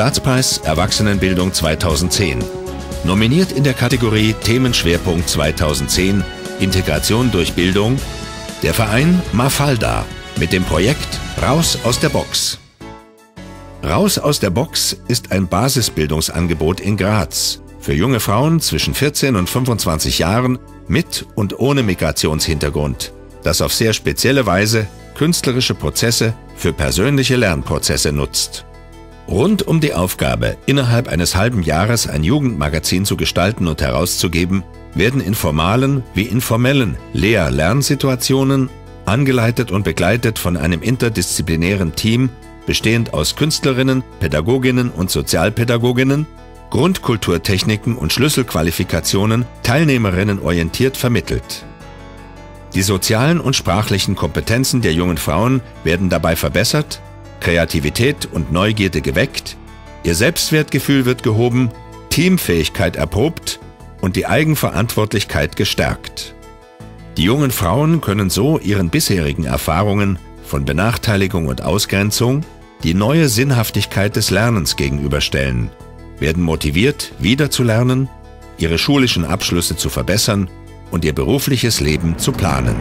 Staatspreis Erwachsenenbildung 2010. Nominiert in der Kategorie Themenschwerpunkt 2010 Integration durch Bildung der Verein Mafalda mit dem Projekt Raus aus der Box. Raus aus der Box ist ein Basisbildungsangebot in Graz für junge Frauen zwischen 14 und 25 Jahren mit und ohne Migrationshintergrund, das auf sehr spezielle Weise künstlerische Prozesse für persönliche Lernprozesse nutzt. Rund um die Aufgabe, innerhalb eines halben Jahres ein Jugendmagazin zu gestalten und herauszugeben, werden in formalen wie informellen Lehr-Lernsituationen angeleitet und begleitet von einem interdisziplinären Team, bestehend aus Künstlerinnen, Pädagoginnen und Sozialpädagoginnen, Grundkulturtechniken und Schlüsselqualifikationen teilnehmerinnen orientiert vermittelt. Die sozialen und sprachlichen Kompetenzen der jungen Frauen werden dabei verbessert, Kreativität und Neugierde geweckt, ihr Selbstwertgefühl wird gehoben, Teamfähigkeit erprobt und die Eigenverantwortlichkeit gestärkt. Die jungen Frauen können so ihren bisherigen Erfahrungen von Benachteiligung und Ausgrenzung die neue Sinnhaftigkeit des Lernens gegenüberstellen, werden motiviert, wiederzulernen, ihre schulischen Abschlüsse zu verbessern und ihr berufliches Leben zu planen.